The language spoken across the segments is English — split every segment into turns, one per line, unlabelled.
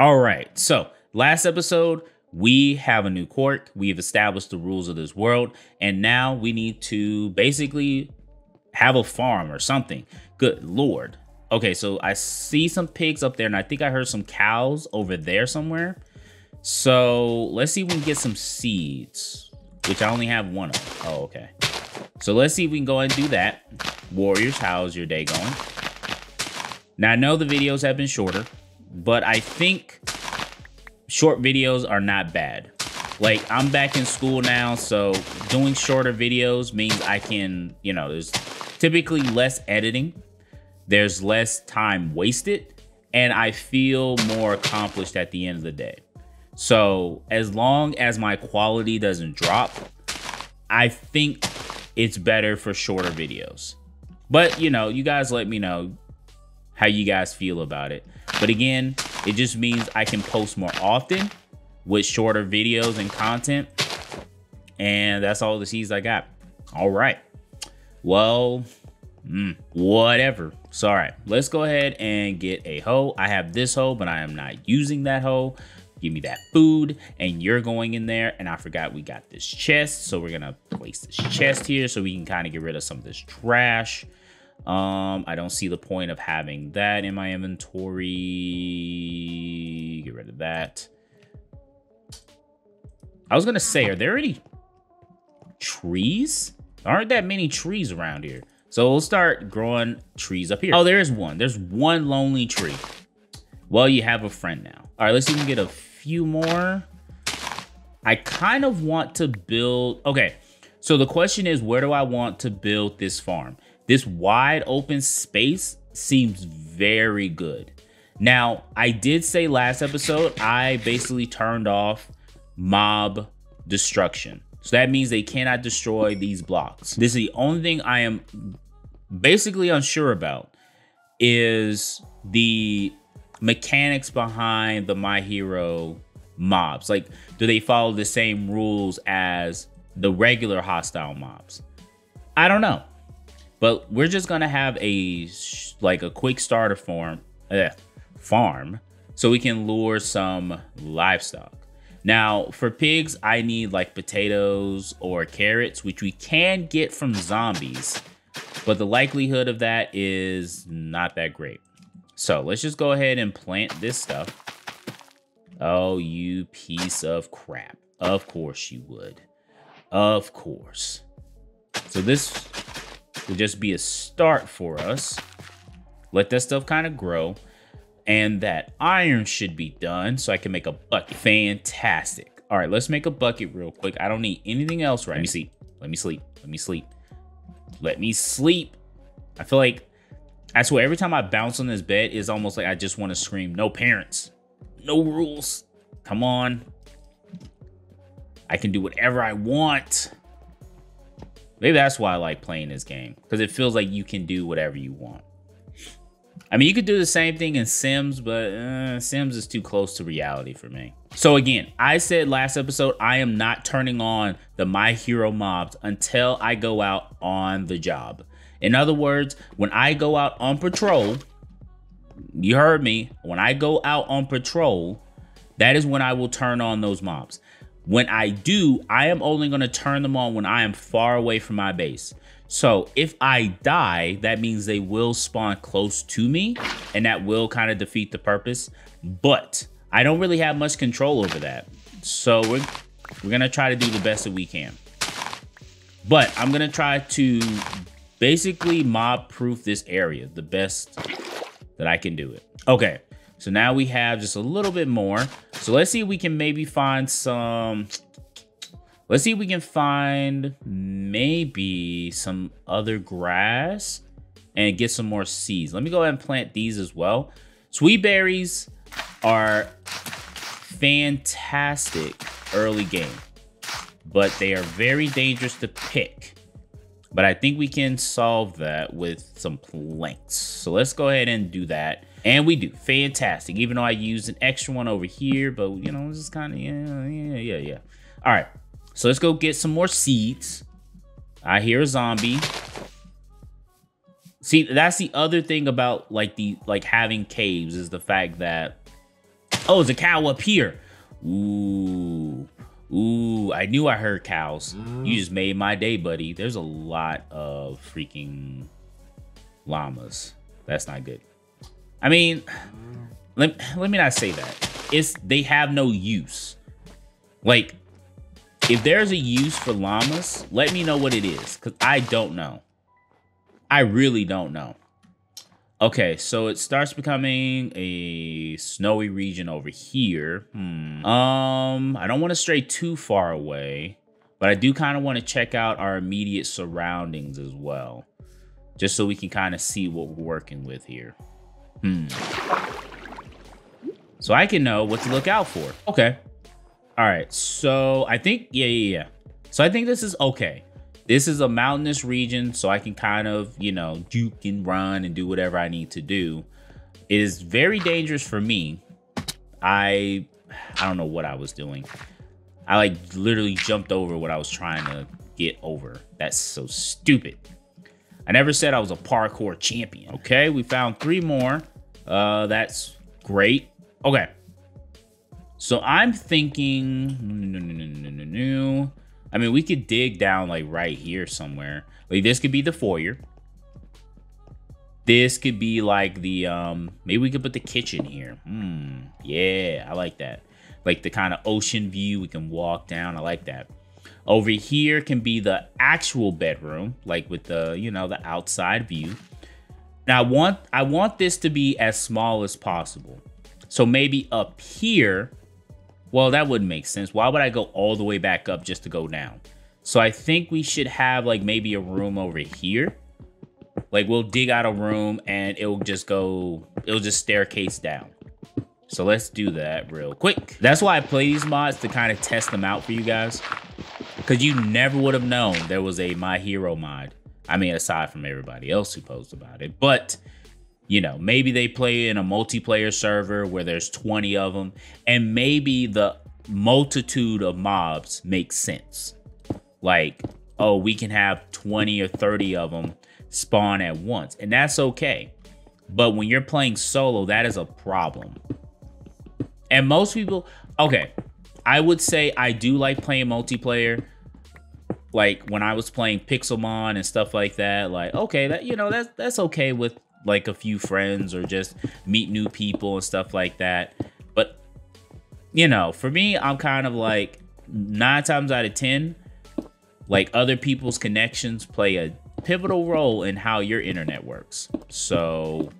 All right. So, last episode, we have a new quirk. We've established the rules of this world. And now we need to basically have a farm or something. Good Lord. Okay, so I see some pigs up there, and I think I heard some cows over there somewhere. So let's see if we can get some seeds, which I only have one of. Oh, okay. So let's see if we can go and do that. Warriors, how's your day going? Now, I know the videos have been shorter, but I think short videos are not bad. Like, I'm back in school now, so doing shorter videos means I can, you know, there's typically less editing, there's less time wasted, and I feel more accomplished at the end of the day. So, as long as my quality doesn't drop, I think it's better for shorter videos. But, you know, you guys let me know how you guys feel about it. But again, it just means I can post more often with shorter videos and content. And that's all the seeds I got. All right. Well, mm, whatever. So, all right, let's go ahead and get a hoe. I have this hoe, but I am not using that hoe. Give me that food, and you're going in there. And I forgot we got this chest, so we're gonna place this chest here so we can kind of get rid of some of this trash. Um, I don't see the point of having that in my inventory. Get rid of that. I was gonna say, are there any trees? There aren't that many trees around here. So we'll start growing trees up here. Oh, there is one. There's one lonely tree. Well, you have a friend now. All right, let's see if we can get a few more. I kind of want to build... Okay, so the question is, where do I want to build this farm? This wide open space seems very good. Now, I did say last episode, I basically turned off mob destruction. So that means they cannot destroy these blocks. This is the only thing I am basically unsure about is the mechanics behind the My Hero mobs. Like, do they follow the same rules as the regular hostile mobs? I don't know. But we're just gonna have a like a quick starter farm, eh, farm, so we can lure some livestock. Now, for pigs, I need like potatoes or carrots, which we can get from zombies, but the likelihood of that is not that great. So let's just go ahead and plant this stuff. Oh, you piece of crap. Of course you would. Of course. So this will just be a start for us. Let that stuff kind of grow. And that iron should be done so I can make a bucket. Fantastic. All right, let's make a bucket real quick. I don't need anything else right Let me see. Let me sleep. Let me sleep. Let me sleep. I feel like, I swear, every time I bounce on this bed, it's almost like I just want to scream, no parents, no rules. Come on. I can do whatever I want. Maybe that's why I like playing this game. Because it feels like you can do whatever you want. I mean, you could do the same thing in Sims, but uh, Sims is too close to reality for me. So again, I said last episode, I am not turning on the My Hero mobs until I go out on the job. In other words, when I go out on patrol, you heard me, when I go out on patrol, that is when I will turn on those mobs. When I do, I am only going to turn them on when I am far away from my base. So if I die, that means they will spawn close to me and that will kind of defeat the purpose. But I don't really have much control over that. So we're, we're going to try to do the best that we can. But I'm going to try to basically mob proof this area the best that I can do it. Okay, so now we have just a little bit more. So let's see if we can maybe find some Let's see if we can find maybe some other grass and get some more seeds. Let me go ahead and plant these as well. Sweet berries are fantastic early game, but they are very dangerous to pick. But I think we can solve that with some planks. So let's go ahead and do that. And we do. Fantastic. Even though I used an extra one over here, but you know, this is kind of, yeah, yeah, yeah, yeah. All right. So let's go get some more seeds. I hear a zombie. See, that's the other thing about like the like having caves is the fact that Oh, it's a cow up here. Ooh. Ooh, I knew I heard cows. Mm-hmm. You just made my day, buddy. There's a lot of freaking llamas. That's not good. I mean, let, let me not say that. It's they have no use. Like, if there's a use for llamas, let me know what it is. Because I don't know. I really don't know. Okay, so it starts becoming a snowy region over here. Hmm. Um, I don't want to stray too far away, but I do kind of want to check out our immediate surroundings as well, just so we can kind of see what we're working with here. Hmm. So I can know what to look out for. Okay. All right, so I think, yeah, yeah, yeah. So I think this is okay. This is a mountainous region, so I can kind of, you know, juke and run and do whatever I need to do. It is very dangerous for me. I I don't know what I was doing. I like literally jumped over what I was trying to get over. That's so stupid. I never said I was a parkour champion. Okay, we found three more. Uh, that's great. Okay. So I'm thinking, no, no, no, no. I mean, we could dig down like right here somewhere. Like this could be the foyer. This could be like the, um, maybe we could put the kitchen here. Hmm, yeah, I like that. Like the kind of ocean view, we can walk down. I like that. Over here can be the actual bedroom, like with the, you know, the outside view. Now I want, I want this to be as small as possible. So maybe up here, well, that wouldn't make sense. Why would I go all the way back up just to go down? So I think we should have like maybe a room over here. Like we'll dig out a room and it'll just go, it'll just staircase down. So let's do that real quick. That's why I play these mods to kind of test them out for you guys. Because you never would have known there was a My Hero mod. I mean, aside from everybody else who posed about it. But you know, maybe they play in a multiplayer server where there's 20 of them, and maybe the multitude of mobs makes sense. Like, oh, we can have 20 or 30 of them spawn at once, and that's okay. But when you're playing solo, that is a problem. And most people, okay, I would say I do like playing multiplayer. Like when I was playing Pixelmon and stuff like that, like okay, that you know that's that's okay with like a few friends or just meet new people and stuff like that. But you know, for me, I'm kind of like nine times out of ten, like other people's connections play a pivotal role in how your internet works. So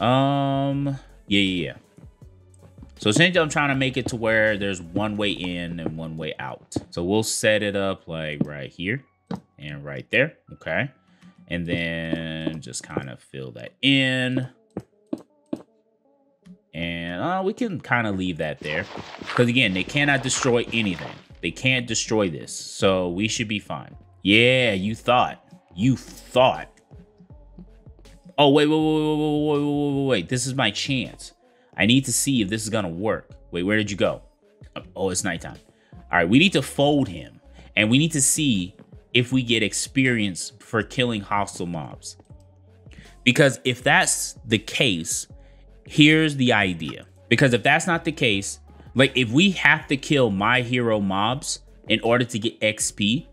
um yeah yeah yeah. So essentially I'm trying to make it to where there's one way in and one way out. So we'll set it up like right here and right there. Okay. And then just kind of fill that in. And uh, we can kind of leave that there. Because again, they cannot destroy anything. They can't destroy this. So we should be fine. Yeah, you thought. You thought. Oh, wait, wait, wait, wait, wait, wait, wait, wait. This is my chance. I need to see if this is to work. Wait, where did you go? Oh, oh, it's nighttime. All right, we need to fold him. And we need to see if we get experience for killing hostile mobs. Because if that's the case, here's the idea. Because if that's not the case, like if we have to kill my hero mobs in order to get XP,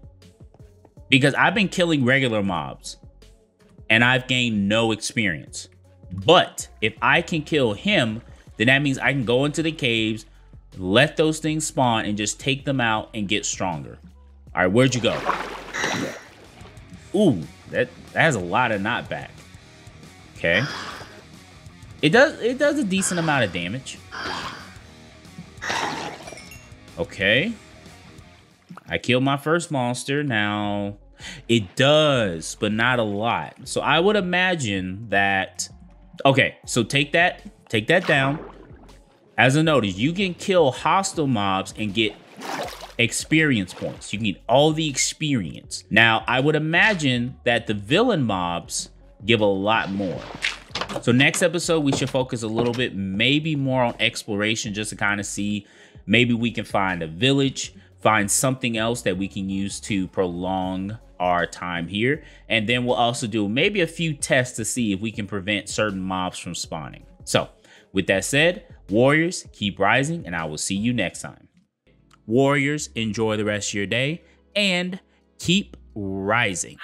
because I've been killing regular mobs and I've gained no experience. But if I can kill him, then that means I can go into the caves, let those things spawn and just take them out and get stronger. All right, where'd you go? Ooh, that, that has a lot of knockback. Okay. It does it does a decent amount of damage. Okay. I killed my first monster. Now, it does, but not a lot. So I would imagine that... Okay, so take that, take that down. As a notice, you can kill hostile mobs and get experience points. You can get all the experience. Now, I would imagine that the villain mobs give a lot more. So next episode, we should focus a little bit, maybe more on exploration, just to kind of see, maybe we can find a village, find something else that we can use to prolong our time here. And then we'll also do maybe a few tests to see if we can prevent certain mobs from spawning. So with that said, Warriors, keep rising, and I will see you next time. Warriors, enjoy the rest of your day and keep rising.